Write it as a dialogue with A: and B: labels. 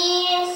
A: い。